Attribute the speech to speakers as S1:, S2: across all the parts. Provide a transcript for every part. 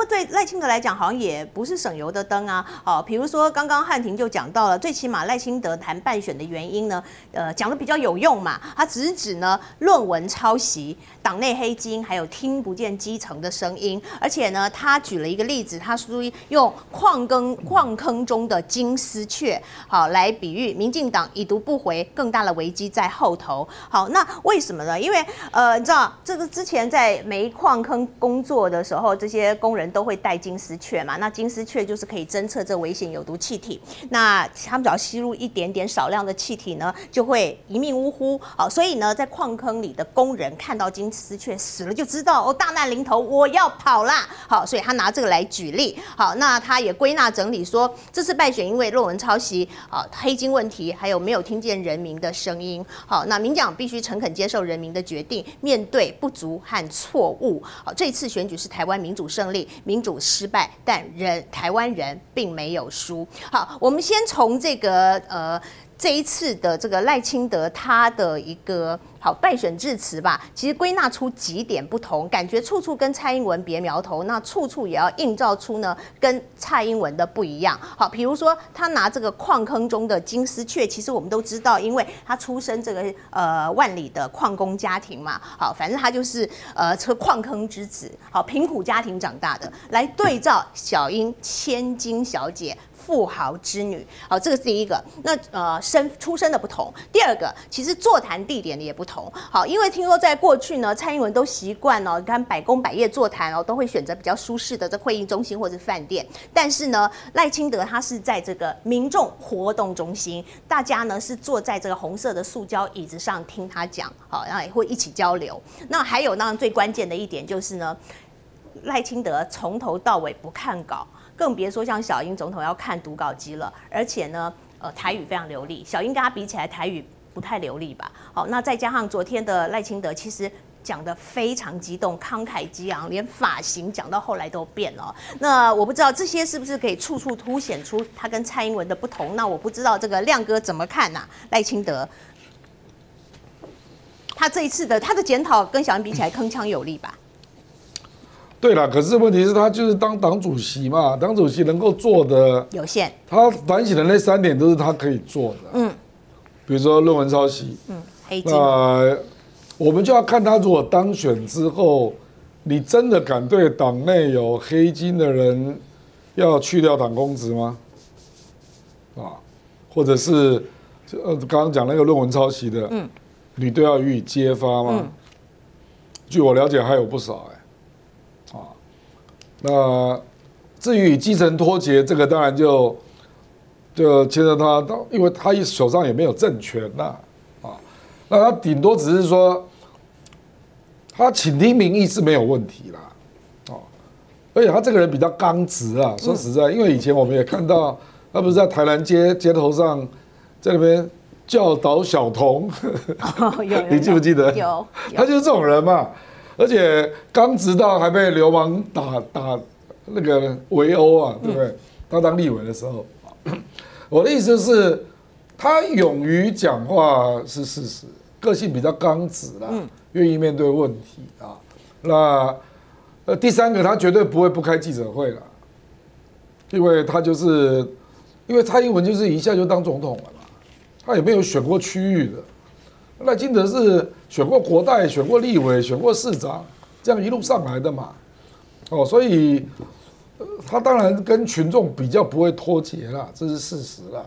S1: 过对赖清德来讲，好像也不是省油的灯啊。好，比如说刚刚汉庭就讲到了，最起码赖清德谈败选的原因呢，呃，讲的比较有用嘛。他直指呢，论文抄袭、党内黑金，还有听不见基层的声音。而且呢，他举了一个例子，他属于用矿坑矿坑中的金丝雀，好来比喻民进党已读不回，更大的危机在后头。好，那为什么呢？因为呃，你知道这个之前在煤矿坑工作的时候，这些工人都会带金丝雀嘛。那金丝雀就是可以侦测这危险有毒气体。那他们只要吸入一点点少量的气体呢，就会一命呜呼。好，所以呢，在矿坑里的工人看到金丝雀死了，就知道哦，大难临头，我要跑啦。好，所以他拿这个来举例。好，那他也归纳整理说，这次败选因为论文抄袭、啊黑金问题，还有没有听见人民的声音。好，那民讲必须诚恳接受人民的决定，面对不足和错误。好，这次选举是台湾民主胜利，民主失败，但人台湾人并没有输。好，我们先从这个呃。这一次的这个赖清德他的一个好败选致辞吧，其实归纳出几点不同，感觉处处跟蔡英文别苗头，那处处也要映照出呢跟蔡英文的不一样。好，比如说他拿这个矿坑中的金丝雀，其实我们都知道，因为他出身这个呃万里的矿工家庭嘛，好，反正他就是呃这矿坑之子，好贫苦家庭长大的，来对照小英千金小姐。富豪之女，好，这个是第一个。那呃，生出生的不同。第二个，其实座谈地点也不同。好，因为听说在过去呢，蔡英文都习惯哦，你看百工百业座谈哦，都会选择比较舒适的这会议中心或者饭店。但是呢，赖清德他是在这个民众活动中心，大家呢是坐在这个红色的塑胶椅子上听他讲，好，然后也会一起交流。那还有呢，最关键的一点就是呢，赖清德从头到尾不看稿。更别说像小英总统要看读稿机了，而且呢，呃，台语非常流利。小英跟他比起来，台语不太流利吧？好，那再加上昨天的赖清德，其实讲的非常激动、慷慨激昂，连发型讲到后来都变了。那我不知道这些是不是可以处处凸显出他跟蔡英文的不同？那我不知道这个亮哥怎么看呐？赖清德，他这一次的他的检讨跟小英比起来，铿锵有力吧？
S2: 对了，可是问题是，他就是当党主席嘛，党主席能够做的
S1: 有限。
S2: 他反省的那三点都是他可以做的，嗯，比如说论文抄袭，
S1: 嗯，黑金。
S2: 那我们就要看他如果当选之后，你真的敢对党内有黑金的人要去掉党公职吗？啊，或者是呃刚刚讲那个论文抄袭的，嗯，你都要予以揭发吗？据我了解，还有不少哎。那至于基层脱节，这个当然就就牵涉他到，因为他手上也没有政权呐，啊，那他顶多只是说，他倾听民意是没有问题啦，哦，而且他这个人比较刚直啊，说实在，因为以前我们也看到，他不是在台南街街头上，在那边教导小童，你记不记得？
S1: 有，
S2: 他就是这种人嘛。而且刚直到还被流氓打打那个围殴啊，对不对？他当立委的时候，我的意思是，他勇于讲话是事实，个性比较刚直啦，愿意面对问题啊。那呃，第三个，他绝对不会不开记者会了，因为他就是，因为蔡英文就是一下就当总统了嘛，他也没有选过区域的。赖清德是选过国代、选过立委、选过市长，这样一路上来的嘛，哦，所以他当然跟群众比较不会脱节啦，这是事实啦。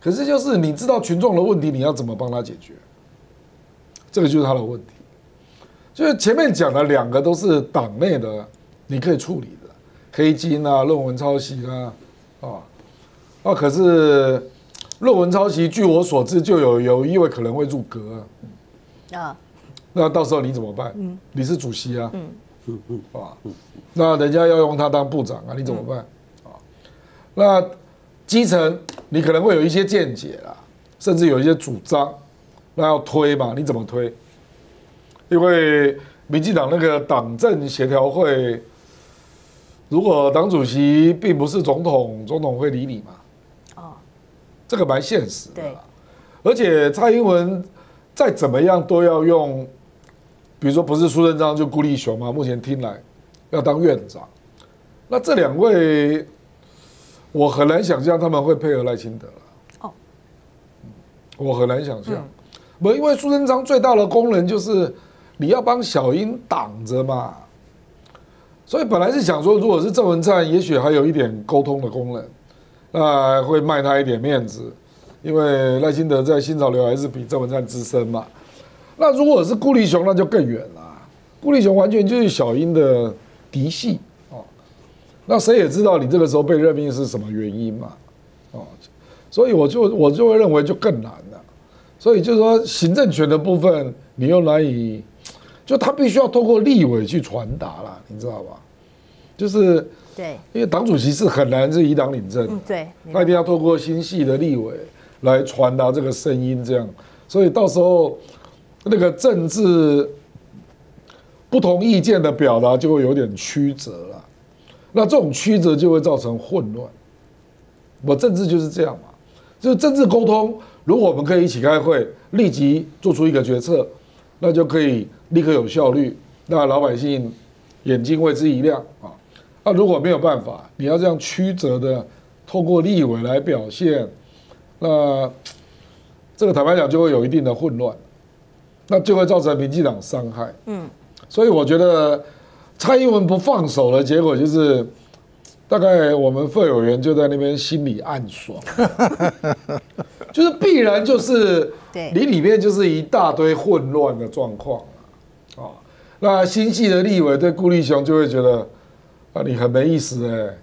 S2: 可是就是你知道群众的问题，你要怎么帮他解决？这个就是他的问题。就是前面讲的两个都是党内的，你可以处理的，黑金啊、论文抄袭啊，啊，啊，可是。论文抄袭，据我所知，就有有一位可能会入阁。那到时候你怎么办？嗯，你是主席啊。嗯嗯嗯，啊，那人家要用他当部长啊，你怎么办？啊，那基层你可能会有一些见解啦，甚至有一些主张，那要推嘛？你怎么推？因为民进党那个党政协调会，如果党主席并不是总统，总统会理你吗？这个蛮现实的，而且蔡英文再怎么样都要用，比如说不是苏贞昌就顾立雄嘛，目前听来要当院长，那这两位，我很难想象他们会配合赖清德了。哦，我很难想象。不，因为苏贞昌最大的功能就是你要帮小英挡着嘛。所以本来是想说，如果是郑文灿，也许还有一点沟通的功能，那会卖他一点面子，因为赖清德在新潮流还是比郑文灿资深嘛。那如果是顾立雄，那就更远了。顾立雄完全就是小英的嫡系哦。那谁也知道你这个时候被任命是什么原因嘛？哦，所以我就我就会认为就更难了。所以就是说，行政权的部分，你又难以。就他必须要透过立委去传达了，你知道吧？就是
S1: 对，
S2: 因为党主席是很难是以党领政，
S1: 嗯，对，
S2: 他一定要透过新系的立委来传达这个声音，这样，所以到时候那个政治不同意见的表达就会有点曲折了，那这种曲折就会造成混乱。我政治就是这样嘛，就是政治沟通，如果我们可以一起开会，立即做出一个决策。那就可以立刻有效率，那老百姓眼睛为之一亮啊！那如果没有办法，你要这样曲折的透过立委来表现，那这个坦白讲就会有一定的混乱，那就会造成民进党伤害。嗯，所以我觉得蔡英文不放手的结果就是，大概我们费委员就在那边心里暗爽。就是必然就是你里面就是一大堆混乱的状况啊，那新系的立委对顾立雄就会觉得啊你很没意思哎，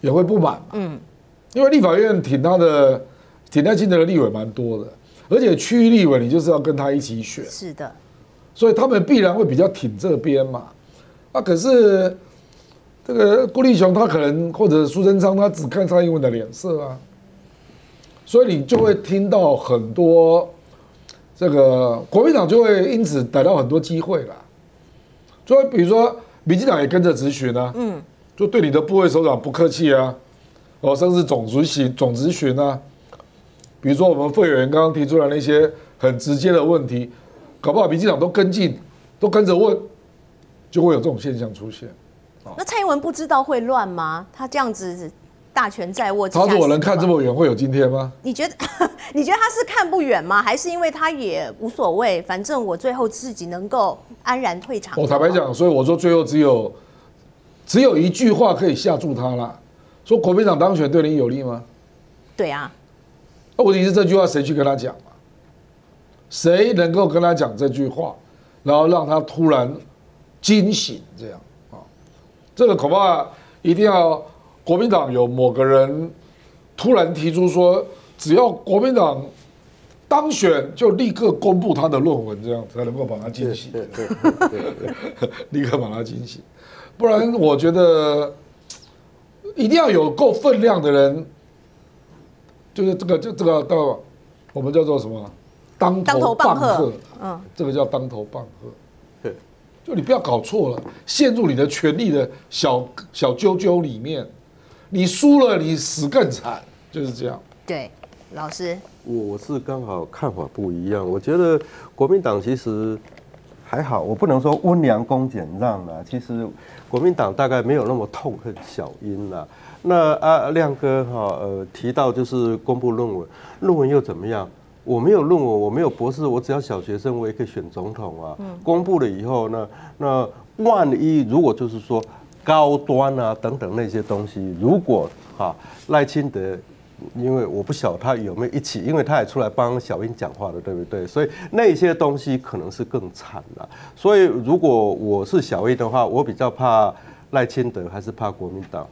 S2: 也会不满嗯，因为立法院挺他的挺他清德的立委蛮多的，而且区域立委你就是要跟他一起选，
S1: 是的，
S2: 所以他们必然会比较挺这边嘛，啊可是这个郭立雄他可能或者苏贞昌他只看蔡英文的脸色啊。所以你就会听到很多，这个国民党就会因此逮到很多机会了。所以比如说，民进党也跟着咨询啊，嗯，就对你的部位首长不客气啊，哦，甚至总执行总咨询啊。比如说我们会员刚刚提出来那些很直接的问题，搞不好民进党都跟进，都跟着问，就会有这种现象出现。
S1: 那蔡英文不知道会乱吗？他这样子。大权在握。
S2: 他说：“我能看这么远，会有今天吗？”
S1: 你觉得？你觉得他是看不远吗？还是因为他也无所谓？反正我最后自己能够安然退场。
S2: 我坦白讲，所以我说最后只有只有一句话可以吓住他了：说国民党当选对你有利吗？
S1: 对啊。
S2: 那问题是这句话谁去跟他讲嘛？谁能够跟他讲这句话，然后让他突然惊醒？这样啊？这个恐怕一定要。国民党有某个人突然提出说，只要国民党当选，就立刻公布他的论文，这样才能够把他惊醒。对对 对，立刻把他惊醒，不然我觉得一定要有够分量的人，就是这个就这个到我们叫做什么当头棒喝，嗯，这个叫当头棒喝。对，就你不要搞错了，陷入你的权力的小小揪揪里面。你输了，你死更惨，就是这样。
S1: 对，老师，
S3: 我是刚好看法不一样。我觉得国民党其实还好，我不能说温良恭俭让啦。其实国民党大概没有那么痛恨小英啦。那啊，亮哥哈，呃，提到就是公布论文，论文又怎么样？我没有论文，我没有博士，我只要小学生，我也可以选总统啊。公布了以后，那那万一如果就是说。高端啊，等等那些东西，如果哈赖清德，因为我不晓他有没有一起，因为他也出来帮小英讲话的，对不对？所以那些东西可能是更惨了。所以如果我是小英的话，我比较怕赖清德，还是怕国民党？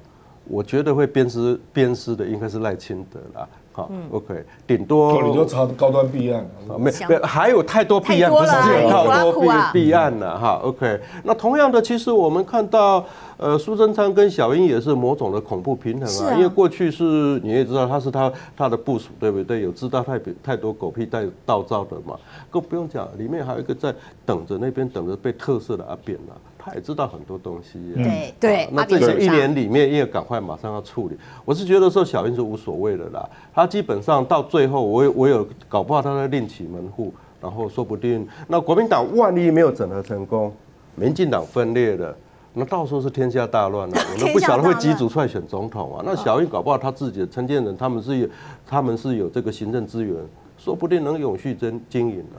S3: 我觉得会鞭尸鞭尸的应该是赖清德啦。好，OK，顶多
S2: 你就查高端弊案，
S3: 没没还有太多弊案，不是太多弊弊案了哈。OK，那同样的，其实我们看到，呃，苏贞昌跟小英也是某种的恐怖平衡啊，因为过去是你也知道他是他他的部署，对不对？有知道太太多狗屁带道造的嘛，更不用讲，里面还有一个在等着那边等着被特赦的阿扁呢。他也知道很多东西，
S1: 对对，
S3: 那这些一年里面，因为赶快马上要处理。我是觉得说小英是无所谓的啦，他基本上到最后，我我有搞不好他在另起门户，然后说不定那国民党万一没有整合成功，民进党分裂了，那到时候是天下大乱了、我们不晓得会几组出来选总统啊。那小英搞不好他自己的承建人，他们是有，他们是有这个行政资源，说不定能永续经经营啊。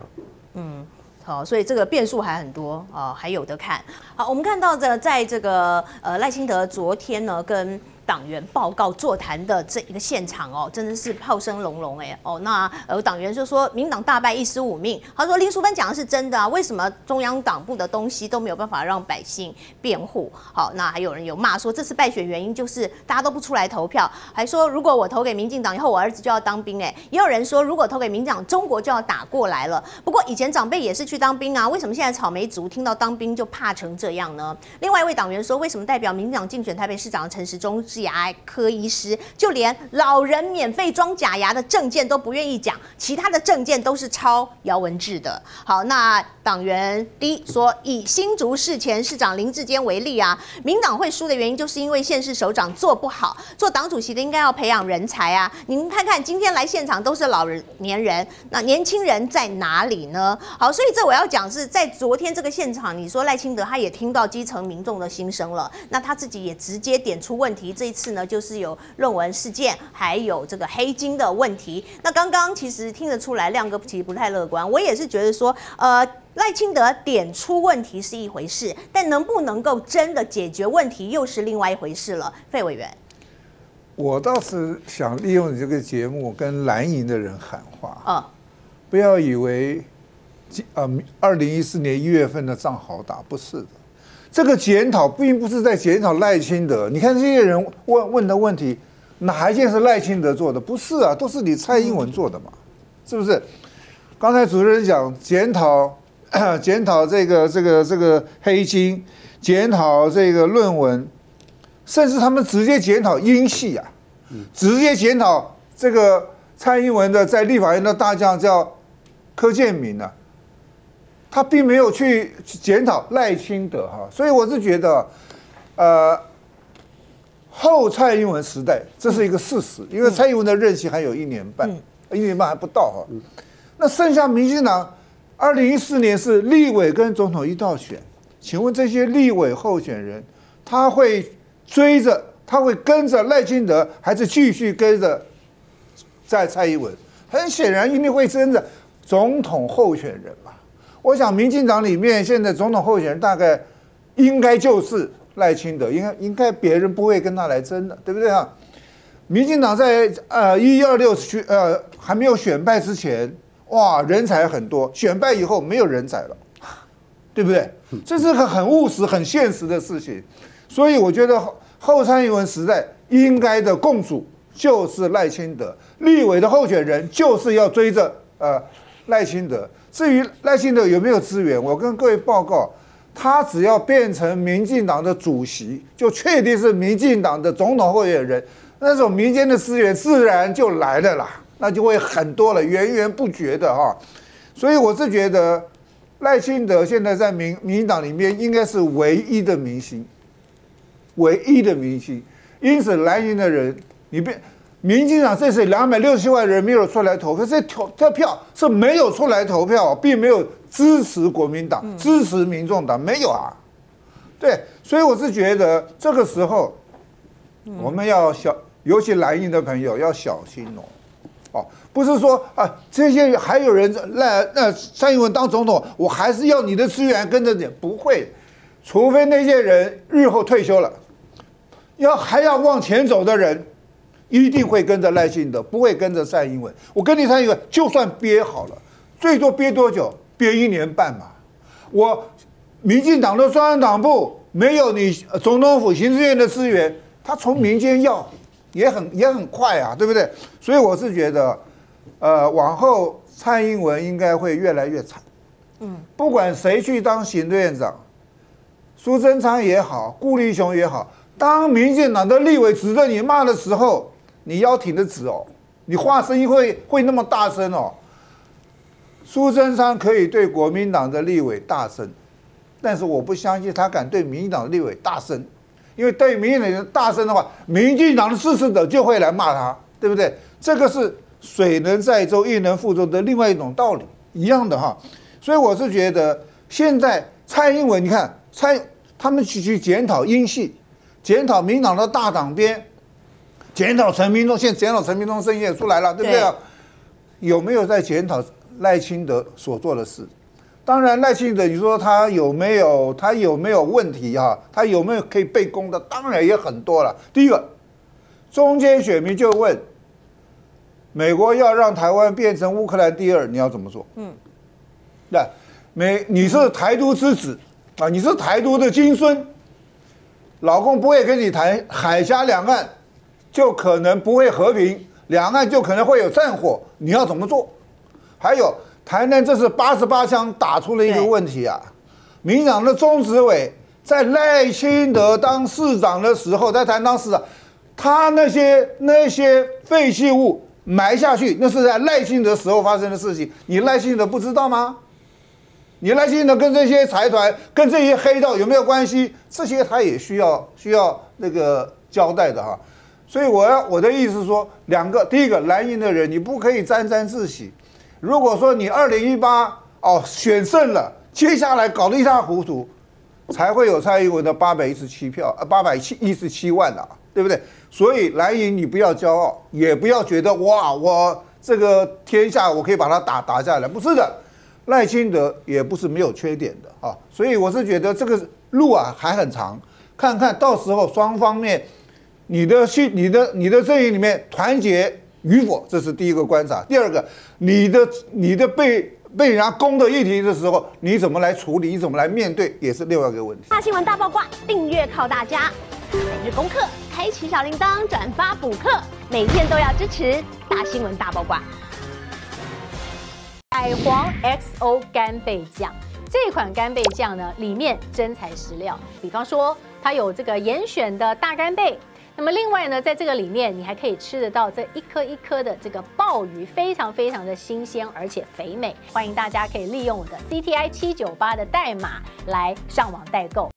S1: 嗯，好，所以这个变数还很多啊、还有的看。好，我们看到的在这个呃赖清德昨天呢跟。党员报告座谈的这一个现场哦，真的是炮声隆隆哎哦，那呃党员就说民党大败一尸五命，他说林淑芬讲的是真的啊，为什么中央党部的东西都没有办法让百姓辩护？好，那还有人有骂说这次败选原因就是大家都不出来投票，还说如果我投给民进党以后我儿子就要当兵哎，也有人说如果投给民进党中国就要打过来了。不过以前长辈也是去当兵啊，为什么现在草莓族听到当兵就怕成这样呢？另外一位党员说，为什么代表民进党竞选台北市长的陈时中？治牙科医师，就连老人免费装假牙的证件都不愿意讲，其他的证件都是抄姚文智的。好，那党员 D 说，以新竹市前市长林志坚为例啊，民党会输的原因就是因为县市首长做不好，做党主席的应该要培养人才啊。您看看今天来现场都是老人年人，那年轻人在哪里呢？好，所以这我要讲是在昨天这个现场，你说赖清德他也听到基层民众的心声了，那他自己也直接点出问题。这一次呢，就是有论文事件，还有这个黑金的问题。那刚刚其实听得出来，亮哥其实不太乐观。我也是觉得说，呃，赖清德点出问题是一回事，但能不能够真的解决问题，又是另外一回事了。费委员，
S4: 我倒是想利用你这个节目跟蓝营的人喊话，
S1: 嗯，
S4: 不要以为，呃，二零一四年一月份的仗好打，不是的。这个检讨并不是在检讨赖清德，你看这些人问问的问题，哪一件是赖清德做的？不是啊，都是你蔡英文做的嘛，是不是？刚才主持人讲检讨，检讨这个这个这个黑金，检讨这个论文，甚至他们直接检讨英系啊，直接检讨这个蔡英文的在立法院的大将叫柯建明啊。他并没有去检讨赖清德哈，所以我是觉得，呃，后蔡英文时代这是一个事实，因为蔡英文的任期还有一年半，一年半还不到哈。那剩下民进党，二零一四年是立委跟总统一道选，请问这些立委候选人，他会追着，他会跟着赖清德，还是继续跟着在蔡英文？很显然一定会跟着总统候选人嘛。我想，民进党里面现在总统候选人大概应该就是赖清德，应该应该别人不会跟他来争的，对不对啊？民进党在呃一二六选呃还没有选败之前，哇，人才很多；选败以后没有人才了，对不对？这是个很务实、很现实的事情。所以我觉得后蔡英文时代应该的共主就是赖清德，立委的候选人就是要追着呃赖清德。至于赖清德有没有资源，我跟各位报告，他只要变成民进党的主席，就确定是民进党的总统候选人，那种民间的资源自然就来了啦，那就会很多了，源源不绝的哈。所以我是觉得赖清德现在在民民进党里面应该是唯一的明星，唯一的明星。因此蓝营的人，你别。民进党这次两百六十万人没有出来投，可是投这票是没有出来投票，并没有支持国民党、支持民众党，没有啊。对，所以我是觉得这个时候我们要小，尤其蓝营的朋友要小心哦。哦，不是说啊，这些还有人赖那蔡英文当总统，我还是要你的资源跟着你，不会，除非那些人日后退休了，要还要往前走的人。一定会跟着赖清德，不会跟着蔡英文。我跟你蔡英文，就算憋好了，最多憋多久？憋一年半嘛。我民进党的中央党部没有你总统府行政院的资源，他从民间要也很也很快啊，对不对？所以我是觉得，呃，往后蔡英文应该会越来越惨。嗯，不管谁去当行政院长，苏贞昌也好，顾立雄也好，当民进党的立委指着你骂的时候。你腰挺得直哦，你话声音会会那么大声哦。苏贞昌可以对国民党的立委大声，但是我不相信他敢对民进党的立委大声，因为对民进党大声的话，民进党的支持者就会来骂他，对不对？这个是水能载舟，亦能覆舟的另外一种道理，一样的哈。所以我是觉得，现在蔡英文，你看蔡他们去去检讨英系，检讨民党的大党鞭，检讨陈明忠，现在检讨陈明忠声音也出来了，对不对啊？有没有在检讨赖清德所做的事？当然，赖清德，你说他有没有他有没有问题哈、他有没有可以被攻的？当然也很多了。第一个，中间选民就问，美国要让台湾变成乌克兰第二，你要怎么做？嗯，那美你是台独之子啊，你是台独的金孙，老公不会跟你谈海峡两岸就可能不会和平，两岸就可能会有战火，你要怎么做？还有台南这是八十八枪打出了一个问题啊，民进党的中执委在赖清德当市长的时候，在台南当市长，他那些那些废弃物埋下去，那是在赖清德时候发生的事情，你赖清德不知道吗？你赖清德跟这些财团、跟这些黑道有没有关系？这些他也需要需要那个交代的哈。所以我要我的意思是说，两个，第一个蓝营的人你不可以沾沾自喜。如果说你二零一八哦选胜了，接下来搞得一塌糊涂，才会有蔡英文的八百一十七票，呃八百七一十七万啊，对不对？所以蓝营你不要骄傲，也不要觉得哇，我这个天下我可以把它打打下来，不是的。赖清德也不是没有缺点的啊，所以我是觉得这个路啊还很长，看看到时候双方面，你的信、你的、你的阵营里面团结与否，这是第一个观察。第二个，你的、你的被被人家攻的议题的时候，你怎么来处理，你怎么来面对，也是另外一个问题。
S5: 大新闻大爆卦，订阅靠大家。每日功课，开启小铃铛，转发补课，每天都要支持大新闻大爆卦。
S6: 海皇 XO 干贝酱这款干贝酱呢，里面真材实料，比方说它有这个严选的大干贝。那么另外呢，在这个里面，你还可以吃得到这一颗一颗的这个鲍鱼，非常非常的新鲜，而且肥美。欢迎大家可以利用我的 CTI 七九八的代码来上网代购。